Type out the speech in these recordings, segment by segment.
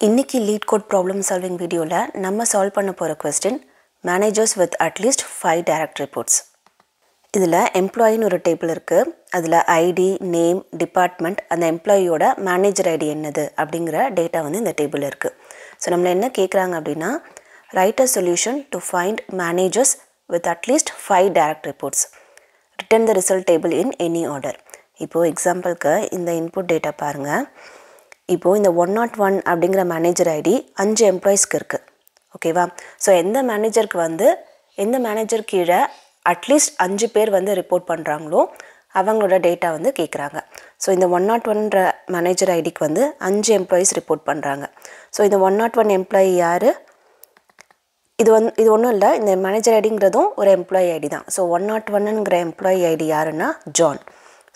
இன்னைக்கு lead code problem solving வீடியோவில் நம்ம சால்வ் பண்ண போகிற question managers with at least five direct reports இதில் எம்ப்ளாயின்னு ஒரு டேபிள் இருக்குது அதில் ஐடி நேம் டிபார்ட்மெண்ட் அந்த எம்ப்ளாயியோட மேனேஜர் ஐடி என்னது அப்படிங்கிற டேட்டா வந்து இந்த டேபிள் இருக்குது ஸோ நம்மளை என்ன கேட்குறாங்க அப்படின்னா write a solution to find managers with at least five direct reports return the result table in any order இப்போது எக்ஸாம்பிளுக்கு இந்த இன்புட் டேட்டா பாருங்கள் இப்போது இந்த ஒன் நாட் ஒன் அப்படிங்கிற மேனேஜர் ஐடி அஞ்சு எம்ப்ளாயிஸ்க்கு இருக்குது ஓகேவா ஸோ எந்த மேனேஜருக்கு வந்து எந்த மேனேஜர் கீழே அட்லீஸ்ட் அஞ்சு பேர் வந்து ரிப்போர்ட் பண்ணுறாங்களோ அவங்களோட டேட்டா வந்து கேட்குறாங்க ஸோ இந்த ஒன் நாட் ஒன்ற மேனேஜர் ஐடிக்கு வந்து அஞ்சு எம்ப்ளாயீஸ் ரிப்போர்ட் பண்ணுறாங்க ஸோ இந்த ஒன் நாட் ஒன் எம்ப்ளாயி யார்? இது வந்து இது ஒன்றும் இல்லை இந்த மேனேஜர் ஐடிங்கிறதும் ஒரு எம்ப்ளாயி ஐடி தான். ஸோ ஒன் நாட் ஒன்னுங்கிற எம்ப்ளாயி ஐடி யாருன்னா ஜான்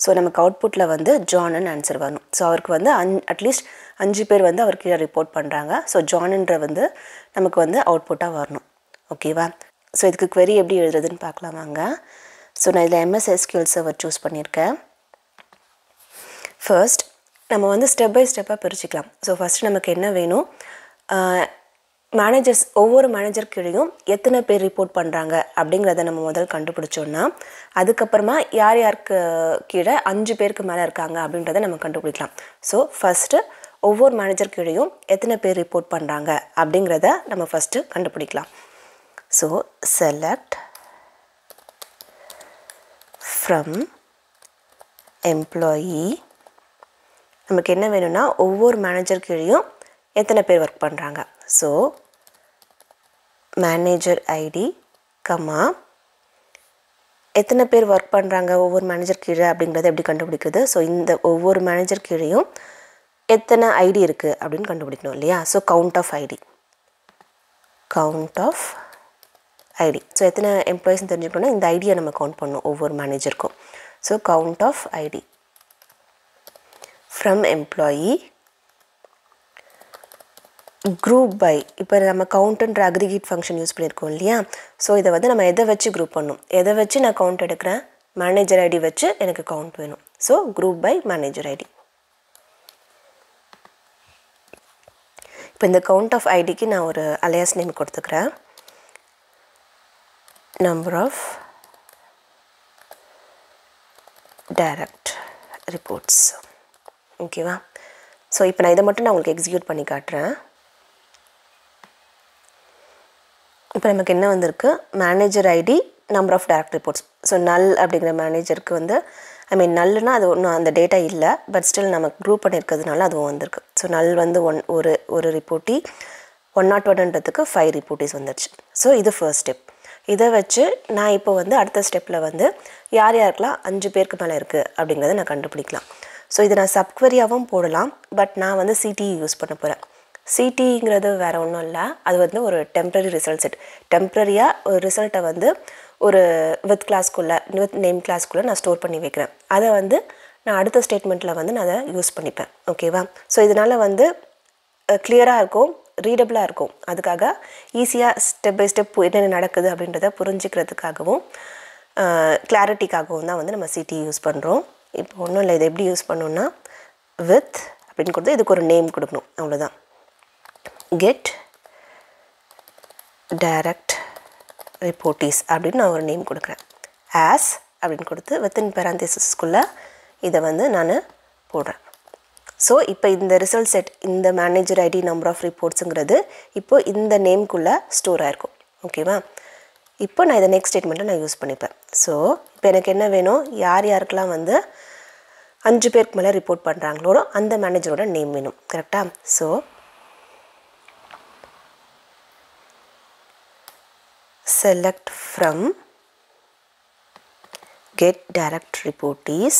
ஸோ நமக்கு அவுட்புட்டில் வந்து ஜான்னு ஆன்சர் வரணும். ஸோ அவருக்கு வந்து அஞ் அட்லீஸ்ட் அஞ்சு பேர் வந்து அவர் கீழே ரிப்போர்ட் பண்ணுறாங்க ஸோ ஜானுன்ற வந்து நமக்கு வந்து அவுட்புட்டாக வரணும். ஓகேவா ஸோ இதுக்கு query எப்படி எழுதுறதுன்னு பார்க்கலாம் வாங்க. ஸோ நான் இதில் எம்எஸ் எஸ்கியூஎல் சர்வர் சூஸ் பண்ணியிருக்கேன். ஃபர்ஸ்ட் நம்ம வந்து ஸ்டெப் பை ஸ்டெப்பாக பிரிச்சுக்கலாம். ஸோ ஃபஸ்ட்டு நமக்கு என்ன வேணும்? மேனேஜர்ஸ் ஒவ்வொரு மேனேஜர் கீழேயும் எத்தனை பேர் ரிப்போர்ட் பண்ணுறாங்க அப்படிங்கிறத நம்ம முதல் கண்டுபிடிச்சோன்னா அதுக்கப்புறமா யார் யாருக்கு கீழே அஞ்சு பேருக்கு மேலே இருக்காங்க அப்படின்றத நம்ம கண்டுபிடிக்கலாம். ஸோ ஃபஸ்ட்டு ஒவ்வொரு மேனேஜர் கீழேயும் எத்தனை பேர் ரிப்போர்ட் பண்ணுறாங்க அப்படிங்கிறத நம்ம ஃபஸ்ட்டு கண்டுபிடிக்கலாம். ஸோ செலக்ட் ஃப்ரம் எம்ப்ளாயி நமக்கு என்ன வேணும்னா ஒவ்வொரு மேனேஜர் கீழேயும் எத்தனை பேர் ஒர்க் பண்ணுறாங்க ஸோ மேனேஜர் ஐடி கமா எத்தனை பேர் ஒர்க் பண்ணுறாங்க ஒவ்வொரு மேனேஜர் கீழே அப்படிங்கிறத எப்படி கண்டுபிடிக்குது ஸோ இந்த ஒவ்வொரு மேனேஜர் கீழேயும் எத்தனை ஐடி இருக்குது அப்படின்னு கண்டுபிடிக்கணும் இல்லையா? So count of ID count of ID so எத்தனை எம்ப்ளாயிஸ் தெரிஞ்சுக்கணும்னா இந்த ஐடியை நம்ம கவுண்ட் பண்ணணும் ஒவ்வொரு மேனேஜருக்கும் so count of ID from employee group by இப்போ நம்ம கவுண்ட்டுன்ற அக்ரிகேட் ஃபங்க்ஷன் யூஸ் பண்ணியிருக்கோம் இல்லையா? ஸோ இதை வந்து நம்ம எதை வச்சு குரூப் பண்ணும்? எதை வச்சு நான் கவுண்ட் எடுக்கிறேன்? மேனேஜர் ஐடி வச்சு எனக்கு கவுண்ட் வேணும். So group by manager ID இப்போ இந்த கவுண்ட் ஆஃப் ஐடிக்கு நான் ஒரு அலையாஸ் நேம் கொடுத்துக்கிறேன். நம்பர் ஆஃப் டைரக்ட் ரிப்போர்ட்ஸ் ஓகேவா ஸோ இப்போ நான் இதை மட்டும் நான் உங்களுக்கு எக்ஸிக்யூட் பண்ணி காட்டுறேன். இப்போ நமக்கு என்ன வந்திருக்கு? Manager ID number of direct reports so null அப்படிங்கிற மேனேஜருக்கு வந்து ஐ மீன் நல்லுனா அது ஒன்றும் அந்த டேட்டா இல்லை பட் ஸ்டில் நமக்கு குரூப் பண்ணியிருக்கிறதுனால அதுவும் வந்திருக்கு. ஸோ நல் வந்து ஒன் ஒரு ஒரு ரிப்போர்ட்டி ஒன் நாட் ஒன்ன்றதுக்கு ஃபைவ் ரிப்போர்ட்டிஸ் வந்துருச்சு. ஸோ இது ஃபர்ஸ்ட் ஸ்டெப் இதை வச்சு நான் இப்போ வந்து அடுத்த ஸ்டெப்பில் வந்து யார் யாருக்கெலாம் அஞ்சு பேருக்கு மேலே இருக்குது அப்படிங்கிறத நான் கண்டுபிடிக்கலாம். ஸோ இதை நான் சப்குவரியாகவும் போடலாம் பட் நான் வந்து சிடிஇ யூஸ் பண்ண போகிறேன் சிடிங்கிறது வேறு ஒன்றும் இல்லை. அது வந்து ஒரு டெம்ப்ரரி ரிசல்ட் செட் டெம்ப்ரரியாக ஒரு ரிசல்ட்டை வந்து ஒரு வித் கிளாஸ்க்குள்ளே வித் நேம் கிளாஸ்க்குள்ளே நான் ஸ்டோர் பண்ணி வைக்கிறேன். அதை வந்து நான் அடுத்த ஸ்டேட்மெண்ட்டில் வந்து நான் அதை யூஸ் பண்ணிப்பேன். ஓகேவா ஸோ இதனால் வந்து கிளியராக இருக்கும் ரீடபிளாக இருக்கும். அதுக்காக ஈஸியாக ஸ்டெப் பை ஸ்டெப் என்னென்ன நடக்குது அப்படின்றத புரிஞ்சுக்கிறதுக்காகவும் கிளாரிட்டிக்காகவும் தான் வந்து நம்ம சிடி யூஸ் பண்ணுறோம் இப்போ ஒன்றும் இல்லை இதை எப்படி யூஸ் பண்ணோன்னா வித் அப்படின்னு கொடுத்து இதுக்கு ஒரு நேம் கொடுக்கணும். அவ்வளோதான் கெட் டைரக்ட் ரிப்போர்ட்டிஸ் அப்படின்னு நான் ஒரு நேம் கொடுக்குறேன். ஆஸ் அப்படின்னு கொடுத்து வித்தின் பேராந்தேசஸ்குள்ளே இதை வந்து நான் போடுறேன். ஸோ இப்போ இந்த ரிசல்ட் செட் இந்த மேனேஜர் ஐடி நம்பர் ஆஃப் ரிப்போர்ட்ஸுங்கிறது இப்போ இந்த நேம்குள்ளே ஸ்டோர் ஆகிருக்கும் ஓகேவா இப்போ நான் இதை நெக்ஸ்ட் ஸ்டேட்மெண்ட்டை நான் யூஸ் பண்ணிப்பேன். ஸோ இப்போ எனக்கு என்ன வேணும்? யார் யாருக்கெல்லாம் வந்து அஞ்சு பேருக்கு மேலே ரிப்போர்ட் பண்ணுறாங்களோ அந்த மேனேஜரோட நேம் வேணும். கரெக்டாக so select from. Get direct reportees.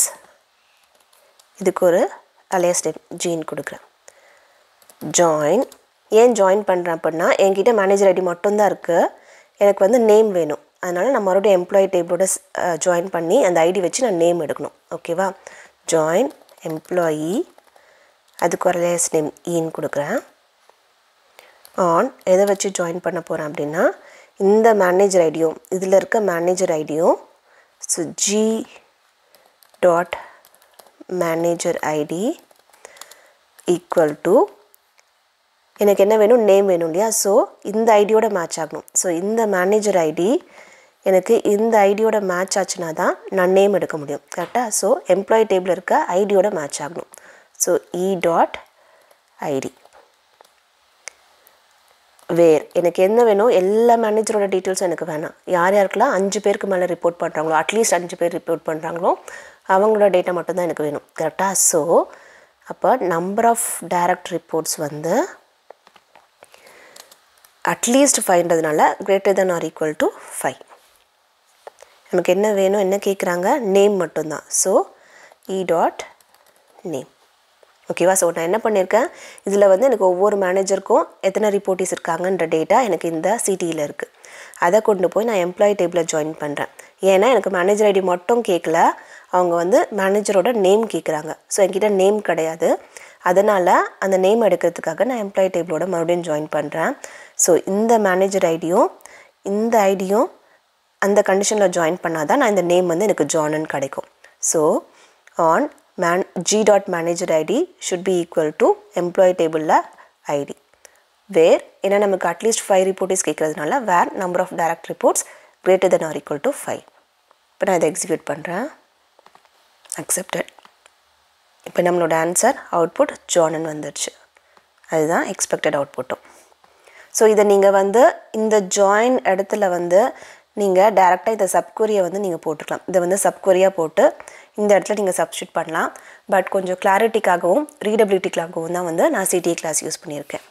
இதுக்கு ஒரு அலையஸ் நேம் ஜீன் கொடுக்குறேன். ஜாயின் ஏன் ஜாயின் பண்ணுறேன் அப்படின்னா என்கிட்ட மேனேஜர் ஐடி மட்டும்தான் இருக்குது எனக்கு வந்து நேம் வேணும். அதனால் நான் மறுபடியும் எம்ப்ளாயி டேபிளோட ஜாயின் பண்ணி அந்த ஐடி வச்சு நான் நேம் எடுக்கணும். ஓகேவா ஜாயின் எம்ப்ளாயி அதுக்கு ஒரு அலையஸ் நேம் ஈன்னு கொடுக்குறேன். ஆன் எதை வச்சு ஜாயின் பண்ண போகிறேன் அப்படின்னா இந்த மேனேஜர் ஐடியும் இதில் இருக்க மேனேஜர் ஐடியும் so g dot manager ID equal to எனக்கு என்ன வேணும்? நேம் வேணும் இல்லையா? ஸோ இந்த ஐடியோட மேட்ச் ஆகணும். ஸோ இந்த மேனேஜர் ஐடி எனக்கு இந்த ஐடியோட மேட்ச் ஆச்சுன்னா தான் நான் நேம் எடுக்க முடியும். கரெக்டாக ஸோ எம்ப்ளாயி டேபிள் இருக்க ஐடியோட மேட்ச் ஆகணும். So E dot ID where. எனக்கு என்ன வேணும்? எல்லா மேனேஜரோட டீட்டெயில்ஸும் எனக்கு வேணாம். யார் யாருக்கெல்லாம் அஞ்சு பேருக்கு மேலே ரிப்போர்ட் பண்ணுறாங்களோ அட்லீஸ்ட் அஞ்சு பேர் ரிப்போர்ட் பண்ணுறாங்களோ அவங்களோட டேட்டா மட்டும்தான் எனக்கு வேணும். கரெக்டாக ஸோ அப்போ நம்பர் ஆஃப் டைரக்ட் ரிப்போர்ட்ஸ் வந்து at least ஃபைவ்ன்றதுனால greater than or equal to five நமக்கு என்ன வேணும் என்ன கேட்குறாங்க நேம் மட்டும்தான். ஸோ இ டாட் நேம் ஓகேவா ஸோ நான் என்ன பண்ணியிருக்கேன் இதில் வந்து எனக்கு ஒவ்வொரு மேனேஜருக்கும் எத்தனை ரிப்போர்ட்டிஸ் இருக்காங்கன்ற டேட்டா எனக்கு இந்த சிடியில் இருக்குது அதை கொண்டு போய் நான் எம்ப்ளாயி டேபிளில் ஜாயின் பண்ணுறேன் ஏன்னா எனக்கு மேனேஜர் ஐடி மட்டும் கேட்கல அவங்க வந்து மேனேஜரோட நேம் கேட்குறாங்க ஸோ என்கிட்ட நேம் கிடையாது. அதனால் அந்த நேம் எடுக்கிறதுக்காக நான் எம்ப்ளாயி டேபிளோட மறுபடியும் ஜாயின் பண்ணுறேன் ஸோ இந்த மேனேஜர் ஐடியும் இந்த ஐடியும் அந்த கண்டிஷனில் ஜாயின் பண்ணால் தான் நான் இந்த நேம் வந்து எனக்கு ஜானன் கிடைக்கும். So on man G dot manager ID should be equal to employee டேபிளில் ஐடி வேர் ஏன்னா நமக்கு at least five reportees கேட்குறதுனால where number of direct reports greater than or equal to five இப்போ நான் இதை எக்ஸிக்யூட் பண்ணுறேன் அக்செப்டட் இப்போ நம்மளோட ஆன்சர் அவுட்புட் ஜானன் வந்துடுச்சு அதுதான் எக்ஸ்பெக்டட் அவுட்புட்டும் ஸோ இதை நீங்கள் வந்து இந்த ஜாயின் இடத்துல வந்து நீங்கள் டேரெக்டாக இதை சப்கொரியை வந்து நீங்கள் போட்டுக்கலாம். இதை வந்து சப்கொரியாக போட்டு இந்த இடத்துல நீங்கள் சப்ஸ்டியூட் பண்ணலாம். பட் கொஞ்சம் கிளாரிட்டிக்காகவும் ரீடபிலிட்டிக்காகவும் தான் வந்து நான் சிடிஏ கிளாஸ் யூஸ் பண்ணியிருக்கேன்.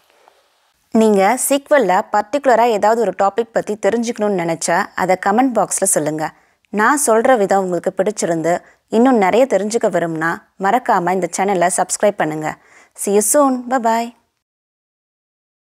நீங்கள் சீக்வலில் பர்டிகுலராக ஏதாவது ஒரு டாபிக் பற்றி தெரிஞ்சுக்கணும்னு நினச்சா அதை கமெண்ட் பாக்ஸில் சொல்லுங்கள் நான் சொல்கிற விதம் உங்களுக்கு பிடிச்சிருந்து இன்னும் நிறைய தெரிஞ்சுக்க விரும்புனா மறக்காமல் இந்த சேனலை சப்ஸ்கிரைப் பண்ணுங்கள் சி யூ சூன் பபாய்